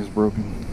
is broken.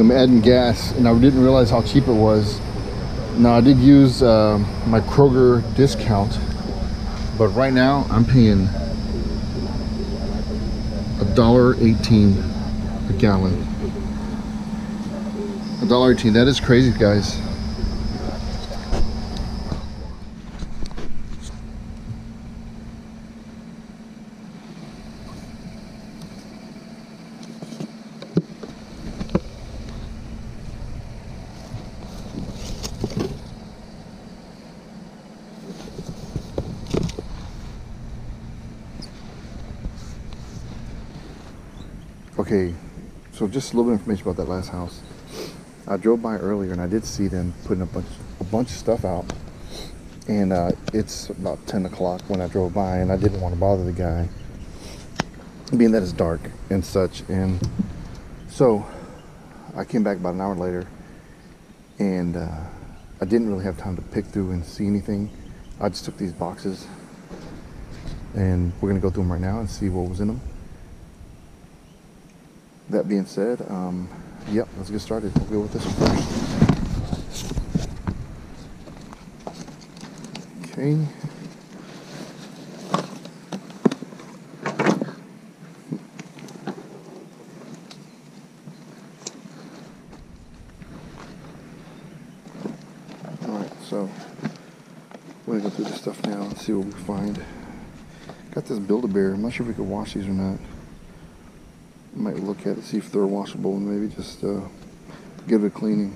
I'm adding gas, and I didn't realize how cheap it was. Now I did use uh, my Kroger discount, but right now I'm paying a dollar eighteen a gallon. A dollar eighteen. That is crazy, guys. Okay, so just a little bit information about that last house. I drove by earlier and I did see them putting a bunch, a bunch of stuff out. And uh, it's about 10 o'clock when I drove by, and I didn't want to bother the guy, being that it's dark and such. And so I came back about an hour later, and uh, I didn't really have time to pick through and see anything. I just took these boxes, and we're gonna go through them right now and see what was in them. That being said, um, yep, let's get started. We'll go with this one first. Okay. Alright, so we're gonna go through this stuff now and see what we find. Got this Build-A-Bear. I'm not sure if we could wash these or not might look at it, see if they're washable, and maybe just uh, give it a cleaning.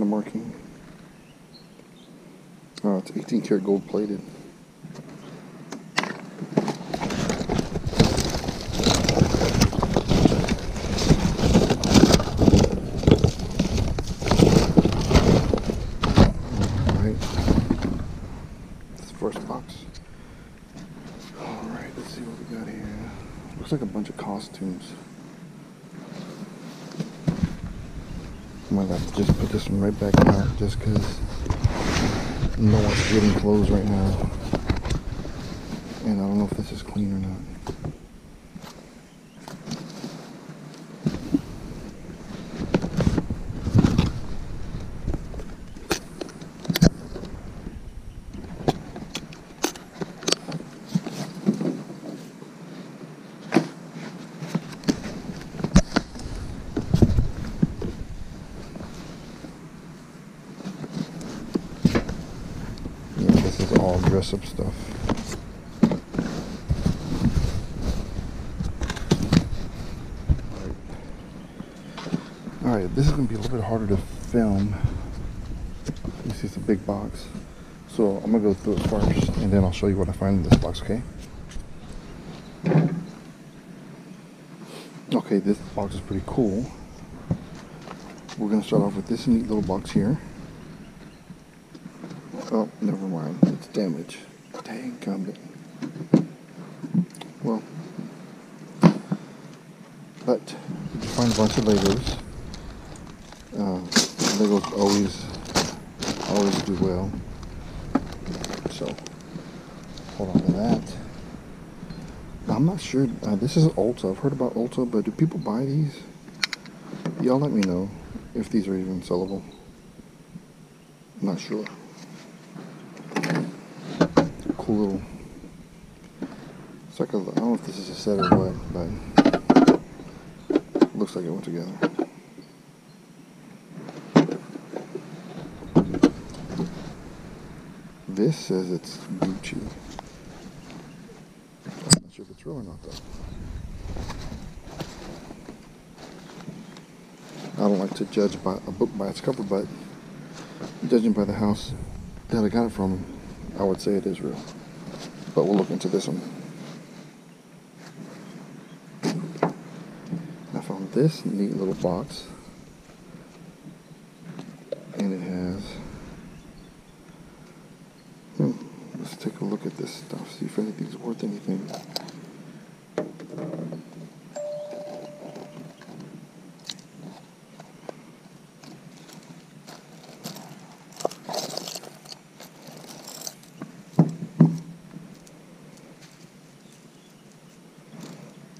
Kind of marking. Oh, it's 18 karat gold plated. Alright. This is the first box. Alright, let's see what we got here. Looks like a bunch of costumes. I might have to just put this one right back out just because no one's getting clothes right now. And I don't know if this is clean or not. Yeah, this all dress up stuff. Alright, this is going to be a little bit harder to film. You see it's a big box. So I'm going to go through it first and then I'll show you what I find in this box, okay? Okay, this box is pretty cool. We're going to start off with this neat little box here. Oh, never mind. It's damaged. Dang, come Well, but find a bunch of Legos. Uh, Legos always, always do well. So, hold on to that. I'm not sure. Uh, this is Ulta. I've heard about Ulta, but do people buy these? Y'all let me know if these are even sellable. I'm not sure cool little. It's like a. I don't know if this is a set or what, but looks like it went together. This says it's Gucci. I'm not sure if it's real or not though. I don't like to judge by a book by its cover, but judging by the house that I got it from, I would say it is real. But we'll look into this one. I found this neat little box. And it has. Hmm, let's take a look at this stuff, see if anything's worth anything.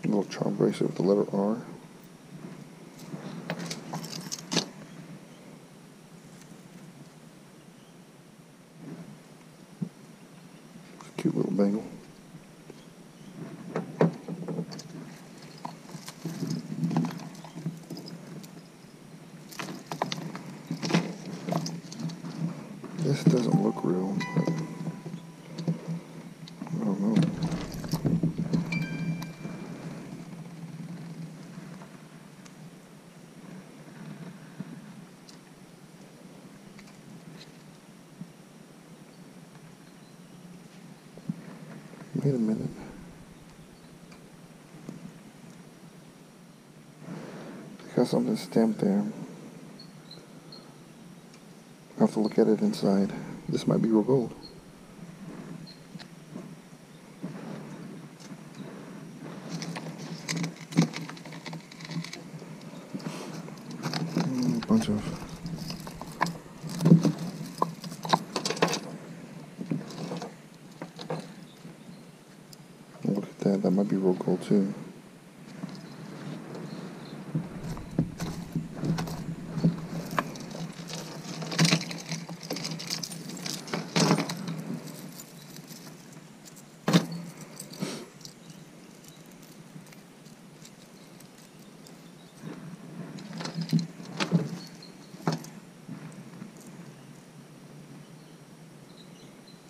A little with the letter R. Cute little bangle. This doesn't look real. But I don't know. Wait a minute. They got something stamped there. I have to look at it inside. This might be real gold. Mm, bunch of Look at that. That might be real gold too.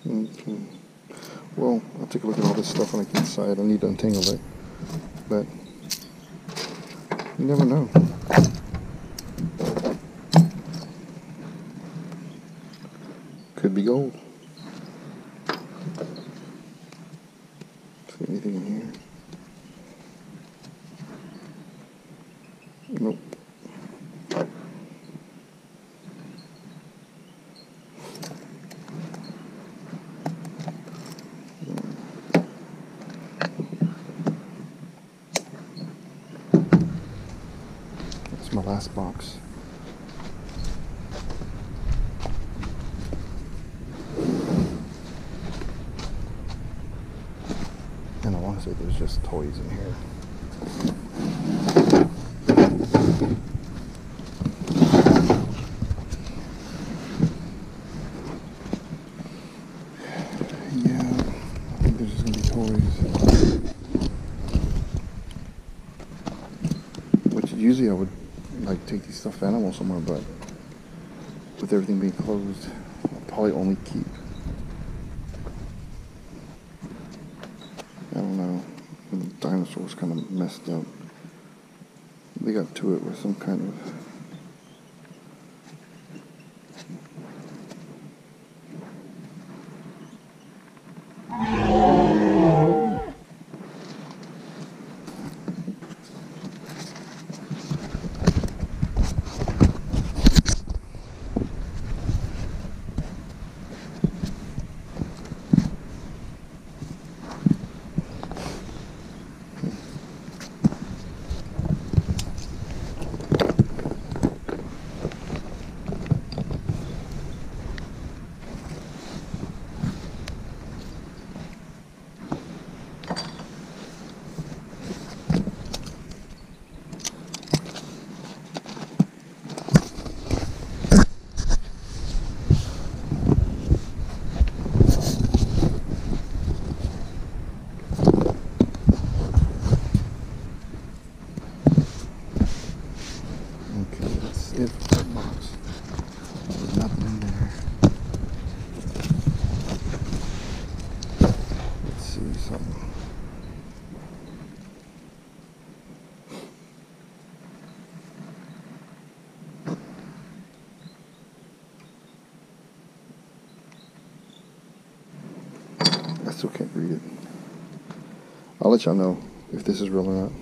Okay well, I'll take a look at all this stuff when I get inside. I need to untangle it. But you never know. Could be gold. Last box. And I want to say there's just toys in here. Yeah, I think there's just gonna be toys. Which usually I would like take these stuffed animals somewhere, but with everything being closed, I'll probably only keep. I don't know. The dinosaurs kind of messed up. They got to it with some kind of. Okay, that's it for that box. There's nothing in there. Let's see something. I still can't read it. I'll let y'all know if this is real or not.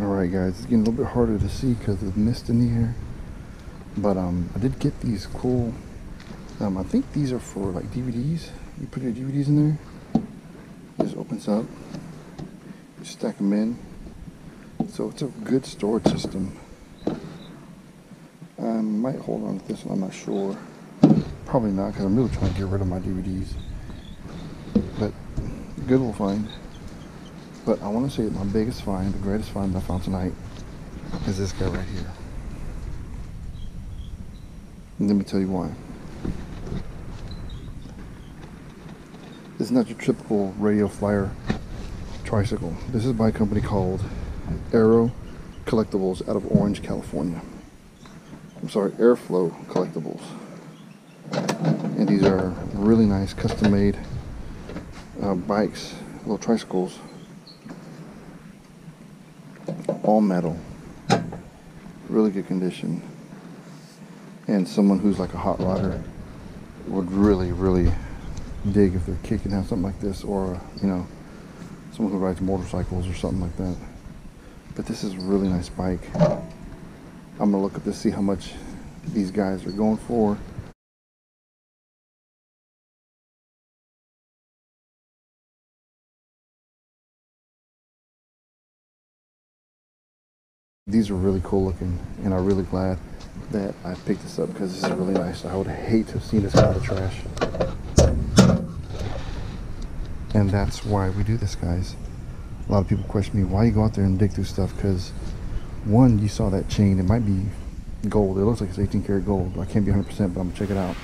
Alright guys, it's getting a little bit harder to see because of the mist in the air. But um, I did get these cool, um, I think these are for like DVDs. You put your DVDs in there, just opens up, you stack them in. So it's a good storage system. I might hold on to this one, I'm not sure. Probably not because I'm really trying to get rid of my DVDs. But good will find. But I want to say my biggest find, the greatest find I found tonight, is this guy right here. And let me tell you why. This is not your typical radio flyer tricycle. This is by a company called Aero Collectibles out of Orange, California. I'm sorry, Airflow Collectibles. And these are really nice custom made uh, bikes, little tricycles all metal, really good condition. And someone who's like a hot rodder would really, really dig if they're kicking have something like this, or you know, someone who rides motorcycles or something like that. But this is a really nice bike. I'm gonna look at this, see how much these guys are going for. These are really cool looking, and I'm really glad that I picked this up because this is really nice. I would hate to have seen this out of trash. And that's why we do this, guys. A lot of people question me, why you go out there and dig through stuff? Because, one, you saw that chain. It might be gold. It looks like it's 18 karat gold. I can't be 100%, but I'm going to check it out.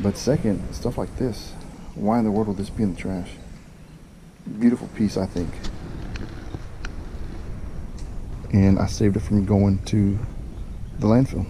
But second, stuff like this. Why in the world would this be in the trash? Beautiful piece, I think and I saved it from going to the landfill.